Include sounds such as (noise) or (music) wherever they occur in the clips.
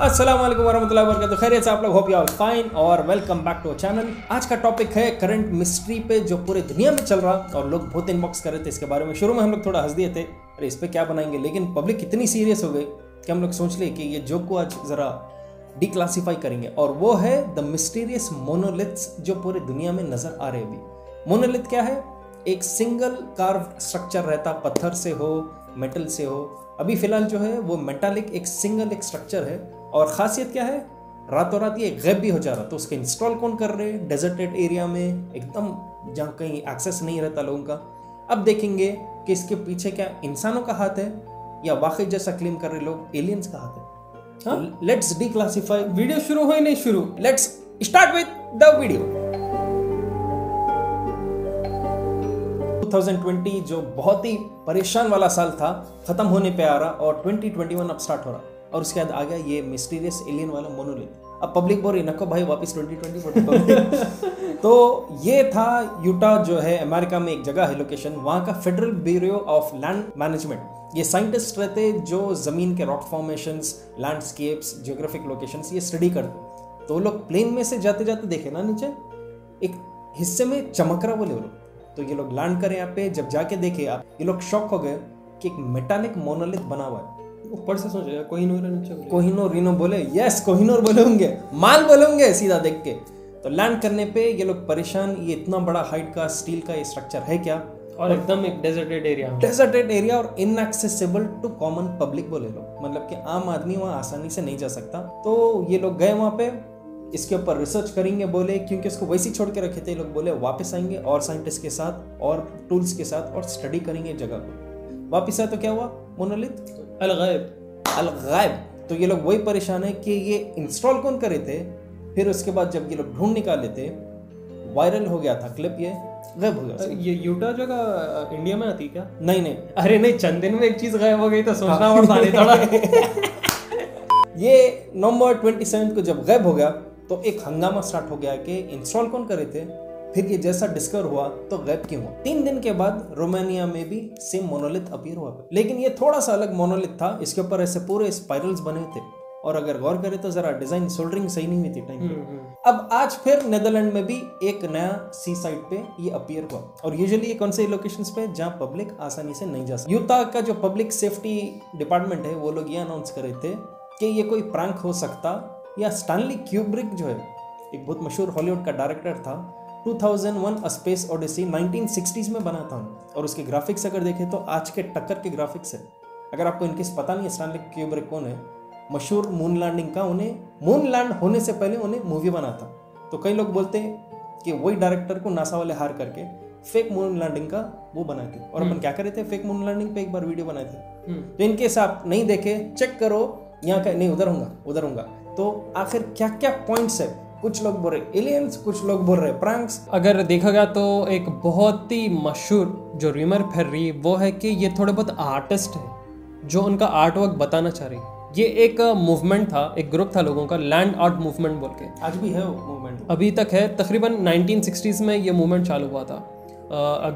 अस्सलाम वालेकुम वरहमतुल्लाहि वबरकातुहू खैरियत से आप लोग होप यू ऑल फाइन और वेलकम बैक टू चैनल आज का टॉपिक है करंट मिस्ट्री पे जो पूरे दुनिया में चल रहा और लोग बहुत इनबॉक्स कर रहे थे इसके बारे में। शुरू में हम लोग थोड़ा हंस दिए थे, अरे इस पर क्या बनाएँगे? लेकिन पब्लिक इतनी सीरियस हो गई कि हम लोग सोच लिए कि ये जोक को आज ज़रा डिक्लासीफाई करेंगे। और वो है द मिस्टीरियस मोनोलिथ्स जो पूरे दुनिया में नज़र आ रहे अभी। मोनोलिथ क्या है? एक सिंगल कार्व स्ट्रक्चर रहता, पत्थर से हो मेटल से हो। अभी फ़िलहाल जो है वो मेटालिक एक सिंगल एक स्ट्रक्चर है। और खासियत क्या है? रातों रात ये गैप भी हो जा रहा। तो उसका इंस्टॉल कौन कर रहे हैं? डेजर्टेड एरिया में। एकदम जहाँ कहीं एक्सेस नहीं रहता लोगों का। अब देखेंगे कि इसके पीछे क्या इंसानों का हाथ है या वाकई जैसा क्लेम कर रहे लोग एलियंस का हाथ है। लेट्स डी क्लासीफाई वीडियो शुरू हो नहीं शुरू? Let's start with the video 2020 जो बहुत ही परेशान वाला साल था खत्म होने पे आ रहा और 2021 अब स्टार्ट हो रहा। और उसके बाद आ गया ये मिस्टीरियस एलियन वाला मोनोलिथ अब पब्लिक बोल रही नको भाई वापस 2020 2020 (laughs) तो ये था यूटा जो है अमेरिका में एक जगह है लोकेशन वहाँ का federal bureau of land management ये साइंटिस्ट रहते जो ज़मीन के rock formations landscapes geographic locations ये स्टडी करते तो लोग प्लेन में से जाते जाते देखे ना नीचे एक हिस्से में चमक रहा बोले वो लोग। तो ये लोग लैंड करे यहाँ पे जब जाके देखे आप ये लोग शॉक हो गए कि एक मेटालिक मोनोलिथ बना हुआ है। ऊपर से सोचेगा कोहिनूर नीचे बोले। कोहिनूर रिनो बोले यस कोहिनूर बोले होंगे माल बोले होंगे सीधा देख के। तो लैंड करने पे ये लोग परेशान ये इतना बड़ा हाइट का स्टील का ये स्ट्रक्चर है क्या? और एकदम एक डेजर्टेड एरिया डेजर्टेड एरिया और इनएक्सेसिबल टू कॉमन पब्लिक बोले लोग। मतलब कि आम आदमी वहाँ आसानी से नहीं जा सकता। तो ये लोग गए वहाँ पे इसके ऊपर रिसर्च करेंगे बोले क्योंकि उसको वैसे ही छोड़ के रखे थे लोग बोले वापस आएँगे और साइंटिस्ट के साथ और टूल्स के साथ और स्टडी करेंगे जगह को। वापस आए तो क्या हुआ? मोनोलिथ अलगायब। अलगायब। तो ये लोग वही परेशान है कि ये इंस्टॉल कौन करे थे? फिर उसके बाद जब ये लोग ढूंढ निकाले थे वायरल हो गया था क्लिप ये गायब हो गया ये यूटा जगह इंडिया में आती क्या? नहीं नहीं। अरे नहीं चंद दिन में एक चीज़ गायब हो गई तो सोचना पड़ता थोड़ा। (laughs) ये नवंबर ट्वेंटी को जब गायब हो गया तो एक हंगामा स्टार्ट हो गया कि इंस्टॉल कौन करे थे? फिर ये जैसा डिस्कवर हुआ तो गैप क्यों हुआ? तीन दिन के बाद रोमानिया में भी सेम मोनोलिथ अपीयर हुआ। लेकिन ये थोड़ा सा अलग मोनोलिथ था इसके ऊपर ऐसे पूरे स्पाइरल्स बने थे। और अगर गौर करें तो जरा डिज़ाइन सोल्डरिंग सही नहीं हुई थी टाइम अब आज फिर नेदरलैंड में भी एक नया सी साइड पे ये अपीयर हुआ। और यूजुअली ये कौन से लोकेशंस पे? जहाँ पब्लिक आसानी से नहीं जा सकती। यूता का जो पब्लिक सेफ्टी डिपार्टमेंट है वो लोग ये अनाउंस कर रहे थे कि ये कोई प्रैंक हो सकता या स्टैनली क्यूब्रिक जो है एक बहुत मशहूर हॉलीवुड का डायरेक्टर था 2001 अ स्पेस ओडिसी 1960s में बना था। और उसके ग्राफिक्स अगर देखें तो आज के टक्कर के ग्राफिक्स है। अगर आपको इनकेस पता नहीं है स्टैनली क्यूब्रिक कौन है मशहूर मून लैंडिंग का उन्हें मून लैंड होने से पहले उन्हें मूवी बना था। तो कई लोग बोलते हैं कि वही डायरेक्टर को नासा वाले हार करके फेक मून लैंडिंग का वो बनाए थे और अपन क्या करे थे फेक मून लैंडिंग पे एक बार वीडियो बनाए थे। तो इनकेस आप नहीं देखे चेक करो यहाँ का नहीं उधर होगा उधर होगा तो आखिर क्या क्या पॉइंट्स है? कुछ लोग बोल रहे एलियंस कुछ लोग बोल रहे प्रैंक्स अगर देखा गया तो एक बहुत ही मशहूर जो रिमर फैल रही वो है कि ये थोड़े बहुत आर्टिस्ट है जो उनका आर्ट वर्क बताना चाह रही ये एक मूवमेंट था एक ग्रुप था लोगों का लैंड आर्ट मूवमेंट बोल के। आज भी है वो मूवमेंट अभी तक है तकरीबन 1960s में ये मूवमेंट चालू हुआ था।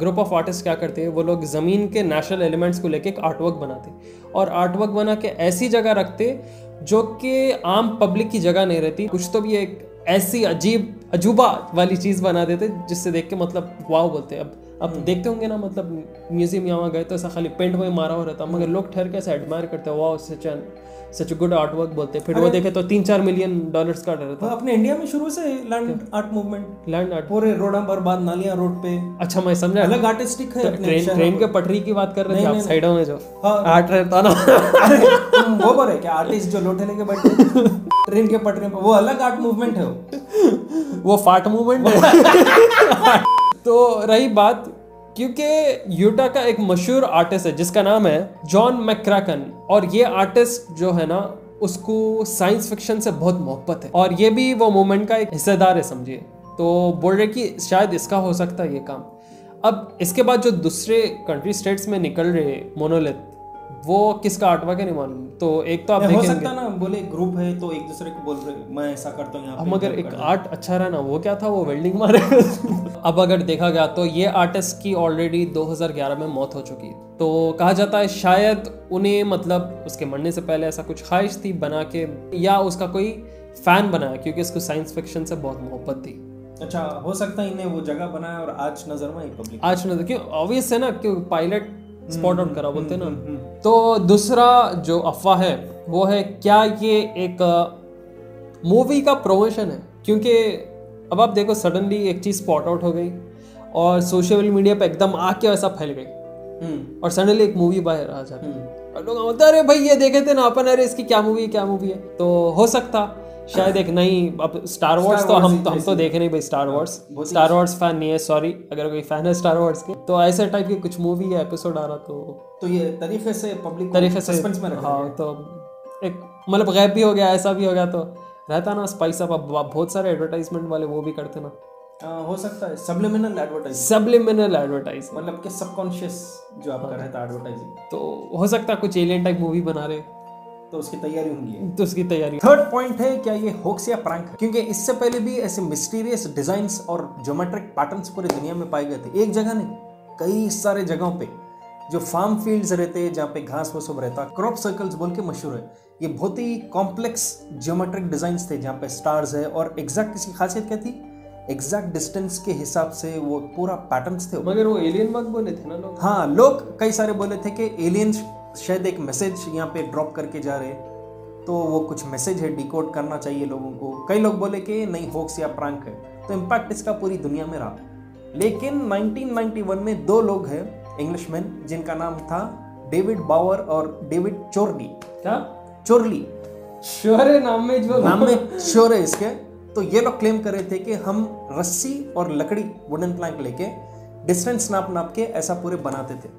ग्रुप ऑफ़ आर्टिस्ट क्या करते हैं वो लोग ज़मीन के नेशनल एलिमेंट्स को लेके एक आर्ट वर्क बनाते और आर्टवर्क बना के ऐसी जगह रखते जो कि आम पब्लिक की जगह नहीं रहती। कुछ तो भी एक ऐसी अजीब, अजूबा वाली चीज़ बना देते, जिससे देख के मतलब वाव बोलते अब अब देखते होंगे ना मतलब म्यूज़ियम यहाँ गए तो ऐसा खाली पेंट वही मारा हुआ रहता। मगर लोग ठहर के ऐसा एडमायर करते हैं वाह सच सच गुड आर्ट वर्क बोलते फिर वो देखे तो तीन चार मिलियन डॉलर्स का डर था अपने इंडिया में शुरू से land art movement land art पूरे रोड बर्बाद नालियाँ रोड पे। अच्छा मैं समझा। अलग आर्टिस्टिक है ट्रेन ट्रेन के पटरी की बात कर रहे थे आप साइडों में जो हाँ। आर्ट रहता ना। वो बोले क्या? आर्टिस्ट जो लोटे लेके बैठे ट्रेन के पटरी पर। वो अलग आर्ट मूवमेंट है वो। फाट मूवमेंट है। (laughs) तो रही बात क्योंकि यूटा का एक मशहूर आर्टिस्ट है, जिसका नाम है जॉन मैक्रैकन और ये आर्टिस्ट जो है ना, उसको साइंस फिक्शन से बहुत मोहब्बत है। और ये भी वो मोमेंट का एक हिस्सेदार है, समझिए। तो बोल रहे कि शायद इसका हो सकता है ये काम। अब इसके बाद जो दूसरे कंट्री स्टेट्स में निकल रहे मोनोलिथ वो किसका आर्टवर्क है नहीं मालूम? तो एक तो आप हो सकता ना बोले ग्रुप है तो एक दूसरे को बोल रहे मैं ऐसा करता हूँ यहाँ पे मगर एक आर्ट अच्छा रहा ना वो क्या था वो वेल्डिंग मारे (laughs) अब अगर देखा गया तो ये आर्टिस्ट की ऑलरेडी 2011 में मौत हो चुकी है। तो कहा जाता है शायद उन्हें मतलब उसके मरने से पहले ऐसा कुछ ख्वाहिश थी बना के या उसका कोई फ़ैन बनाया क्योंकि उसको साइंस फिक्शन से बहुत मोहब्बत थी। अच्छा हो सकता है इन्हें वो जगह बनाया और आज नज़र में पब्लिक आज नज़र क्यों ऑब्वियस है ना क्यों पायलट स्पॉट आउट करा बोलते हम्म, ना तो दूसरा जो अफवाह है वो है क्या ये एक मूवी का प्रमोशन है? क्योंकि अब आप देखो सडनली एक चीज़ स्पॉट आउट हो गई और सोशल मीडिया पे एकदम आके वैसा फैल गई। हम्म। और सडनली एक मूवी बाहर आ जाती है। हम्म। और लोग बोलते अरे भाई ये देखे थे ना अपन अरे इसकी क्या मूवी है क्या मूवी है? तो हो सकता शायद एक नई अब स्टार वॉर्स तो हम तो हम तो। देखे नहीं भाई Star Wars Star Wars fan नहीं है सॉरी अगर कोई फ़ैन है स्टार वॉर्स के तो ऐसे टाइप की कुछ मूवी या एपिसोड आ रहा तो तो ये तरीके से पब्लिक तरीके से सस्पेंस में रखा हाँ तो एक मतलब गैप भी हो गया ऐसा भी हो गया तो रहता ना स्पाइस अप अब बहुत सारे एडवर्टाइजमेंट वाले वो भी करते ना। हाँ, हो सकता है सबलिमिनल एडवर्टाइज सबलिमिनल एडवर्टाइज मतलब कि सबकॉन्शियस जो आपका रहता है एडवर्टाइजिंग तो हो सकता है कुछ एलियन टाइप मूवी बना रहे। तो उसकी तैयारी होंगी। तो उसकी तैयारी। थर्ड पॉइंट है क्या ये होक्स या प्रैंक है क्योंकि इससे पहले भी ऐसे मिस्टीरियस डिजाइन्स और ज्योमेट्रिक पैटर्न्स पूरी दुनिया में पाए गए थे एक जगह नहीं कई सारे जगहों पे। जो फार्म फील्ड्स रहते हैं जहाँ पे घास वो सब रहता क्रॉप सर्कल्स बोल के मशहूर है। ये बहुत ही कॉम्प्लेक्स ज्योमेट्रिक डिज़ाइन थे जहाँ पे स्टार्स है और एग्जैक्ट इसकी खासियत क्या थी? एग्जैक्ट डिस्टेंस के हिसाब से वो पूरा पैटर्न्स थे। मगर वो एलियन बग बोले थे ना लोग। हाँ लोग कई सारे बोले थे कि एलियंस शायद एक मैसेज यहाँ पे ड्रॉप करके जा रहे तो वो कुछ मैसेज है डिकोड करना चाहिए लोगों को। कई लोग बोले कि नहीं होक्स या प्रैंक है। तो इम्पैक्ट इसका पूरी दुनिया में रहा। लेकिन 1991 में दो लोग हैं इंग्लिशमैन जिनका नाम था डेविड बावर और डेविड चोरली क्या? चोरली श्योर है नाम में जो नाम में श्योर है इसके। तो ये लोग क्लेम कर रहे थे कि हम रस्सी और लकड़ी वुडन प्लैंक लेके डिस्टेंस नाप नाप के ऐसा पूरे बनाते थे।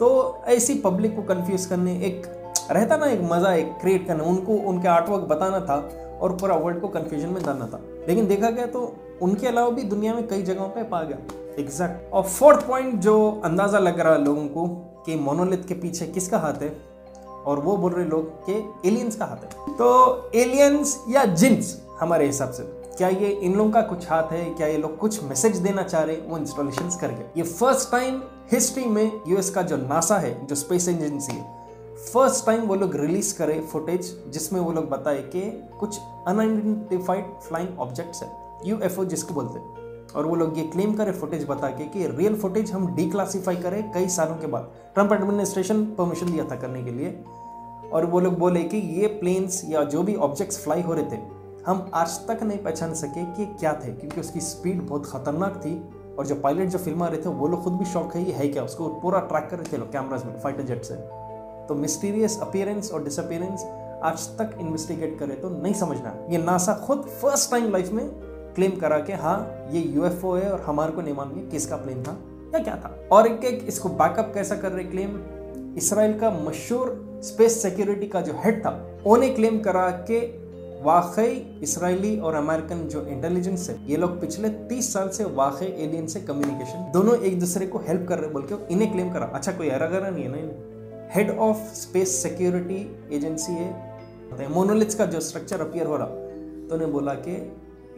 तो ऐसी पब्लिक को कंफ्यूज करने एक रहता ना एक मज़ा एक क्रिएट करना उनको उनके आर्टवर्क बताना था और पूरा वर्ल्ड को कन्फ्यूज़न में डालना था। लेकिन देखा गया तो उनके अलावा भी दुनिया में कई जगहों पर पा गया। एग्जैक्ट और फोर्थ पॉइंट जो अंदाज़ा लग रहा है लोगों को कि मोनोलिथ के पीछे किसका हाथ है और वो बोल रहे लोग कि एलियंस का हाथ है। तो एलियंस या जिन्स हमारे हिसाब से। क्या ये इन लोगों का कुछ हाथ है? क्या ये लोग कुछ मैसेज देना चाह रहे वो इंस्टॉलेशन करके। ये फ़र्स्ट टाइम हिस्ट्री में यूएस का जो नासा है, जो स्पेस एजेंसी है फ़र्स्ट टाइम वो लोग रिलीज़ करे फुटेज जिसमें वो लोग बताए कि कुछ अनआइडेंटिफाइड फ्लाइंग ऑब्जेक्ट्स है यूएफओ जिसको बोलते हैं। और वो लोग ये क्लेम करे फुटेज बता के कि रियल फुटेज हम डिक्लासीफाई करें कई सालों के बाद। ट्रंप एडमिनिस्ट्रेशन परमिशन दिया था करने के लिए। और वो लोग बोले कि ये प्लेन्स या जो भी ऑब्जेक्ट्स फ्लाई हो रहे थे हम आज तक नहीं पहचान सके कि क्या थे, क्योंकि उसकी स्पीड बहुत खतरनाक थी। और जो पायलट जो फ़िल्म रहे थे, वो लोग खुद भी शौक है, ये है क्या? उसको पूरा ट्रैक कर रहे थे लोग कैमराज में फाइटर जेट से। तो मिस्टीरियस अपीयरेंस और डिसअपियरेंस आज तक इन्वेस्टिगेट करे तो नहीं समझना। ये नासा खुद फ़र्स्ट टाइम लाइफ में क्लेम करा कि हाँ ये यूएफओ है और हमारे को नहीं है किसका प्लेन था या क्या था। और एक एक इसको बैकअप कैसा कर रहे क्लेम इसराइल का मशहूर स्पेस सिक्योरिटी का जो हेड था, उन्हें क्लेम करा कि वाकई इसराइली और अमेरिकन जो इंटेलिजेंस है, ये लोग पिछले 30 साल से वाकई एलियन से कम्युनिकेशन दोनों एक दूसरे को हेल्प कर रहे बोल के इन्हें क्लेम करा। अच्छा कोई एरा गरा नहीं है ना head of space security agency है मोनोलिथ्स का जो स्ट्रक्चर अपियर हो रहा तो उन्हें बोला कि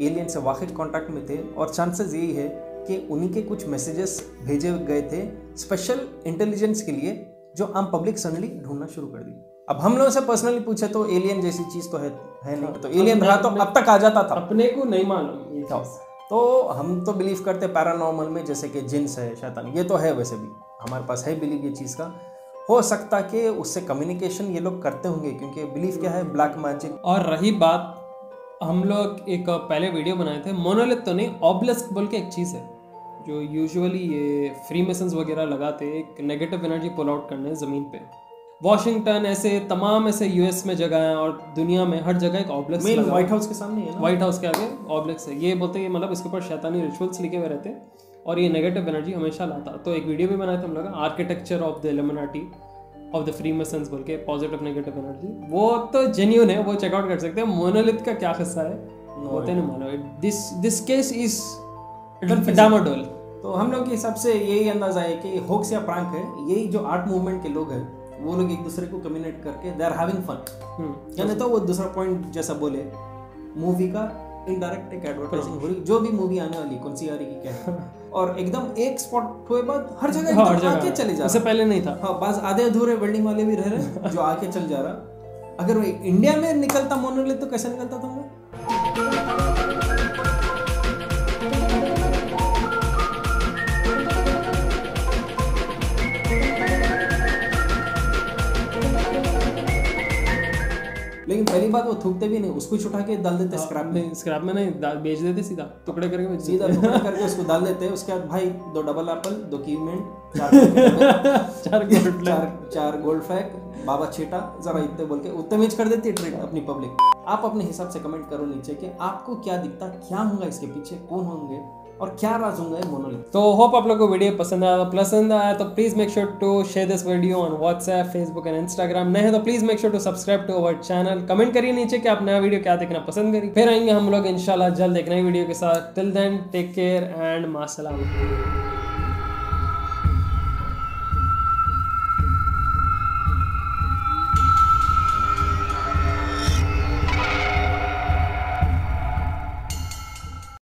एलियन से वाकई कांटेक्ट में थे और चांसेस यही है कि उन्हीं के कुछ मैसेजेस भेजे गए थे स्पेशल इंटेलिजेंस के लिए, जो आम पब्लिक सडनली ढूंढना शुरू कर दी अब हम लोगों से पर्सनली पूछे तो एलियन जैसी चीज़ तो है है नहीं? तो एलियन रहा तो अब तक आ जाता था। अपने को नहीं मालूम ये हाँ। तो हम तो बिलीव करते पैरानॉर्मल में जैसे कि जिन्स है शैतान। ये तो है वैसे भी। हमारे पास है बिलीव ये चीज़ का। हो सकता कि उससे कम्युनिकेशन ये लोग करते होंगे क्योंकि बिलीव क्या है? ब्लैक मैजिक और रही बात हम लोग एक पहले वीडियो बनाए थे। मोनोलिथ तो नहीं ऑब्लिस्क बोल के एक चीज़ है जो यूजुअली ये फ्री मेसन्स वगैरह लगाते हैं एक नेगेटिव एनर्जी पुल आउट करने ज़मीन पे। वॉशिंगटन ऐसे तमाम ऐसे यूएस में जगह है और दुनिया में हर जगह एक ऑब्लेक्स मेन व्हाइट हाउस के सामने है ना? व्हाइट हाउस के आगे ऑब्लिक्स है। ये बोलते हैं मतलब इसके ऊपर शैतानी रिचुअल्स लिखे हुए रहते हैं और ये नेगेटिव एनर्जी हमेशा लाता तो एक वीडियो भी बनाया था हम लोग architecture of the Illuminati of the Freemasons बोल के पॉजिटिव नेगेटिव एनर्जी वो तो जेन्यून है वो चेकआउट कर सकते हैं। मोनोलिथ का क्या किस्सा है? होते नहीं मानो दिस दिस केस इज़ डामाडोल तो हम लोग के हिसाब से यही अंदाज़ा है कि होक्स या प्रांक है। यही जो आर्ट मूवमेंट के लोग हैं वो लोग एक दूसरे को कम्युनिकेट करके they are having fun hmm, यानी तो वो दूसरा पॉइंट जैसा बोले मूवी का इनडायरेक्ट एक एडवर्टाइजिंग हो रही जो भी मूवी आने वाली कौन सी आ रही है। क्या (laughs) और एकदम एक स्पॉट हुए बाद हर जगह हाँ, हर जगह। आके चले जा उससे पहले नहीं था। हाँ बस आधे अधूरे बिल्डिंग वाले भी रह रहे (laughs) जो आके चल जा रहा। अगर वो इंडिया में निकलता मोनोलिथ तो कैसे निकलता था पहली बात वो थूकते भी नहीं उसको ही उठा के डाल देते स्क्रैप में। स्क्रैप में नहीं बेच देते सीधा टुकड़े करके बेच सीधा टुकड़ा करके उसको डाल देते उसके बाद भाई दो डबल एप्पल दो कीवमेंट (laughs) चार चार गोल्ड चार चार गोल्ड फैक बाबा छेटा जरा इतने बोल के उतने मेज कर देती है ट्रेड अपनी पब्लिक आप अपने हिसाब से कमेंट करो नीचे कि आपको क्या दिखता क्या होगा इसके पीछे कौन होंगे? और क्या राज होंगे मोनोलिथ तो होप आप लोग को वीडियो पसंद आया पसंद आया तो please make sure to share this video on WhatsApp Facebook and Instagram नहीं है तो please make sure to subscribe to our channel comment करिए नीचे कि आप नया वीडियो क्या देखना पसंद करिए। फिर आएँगे हम लोग, इंशाल्लाह जल्द एक नई वीडियो के साथ। Till then take care and मासलाम